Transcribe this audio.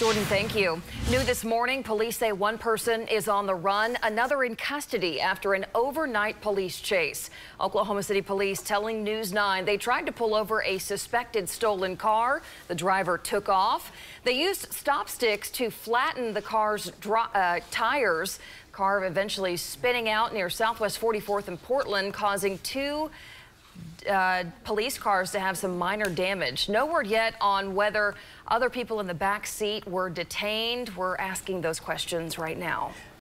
Jordan, thank you. New this morning, police say one person is on the run, another in custody after an overnight police chase. Oklahoma City police telling News 9 they tried to pull over a suspected stolen car. The driver took off. They used stop sticks to flatten the car's uh, tires. Car eventually spinning out near Southwest 44th and Portland, causing two uh, police cars to have some minor damage. No word yet on whether other people in the back seat were detained. We're asking those questions right now.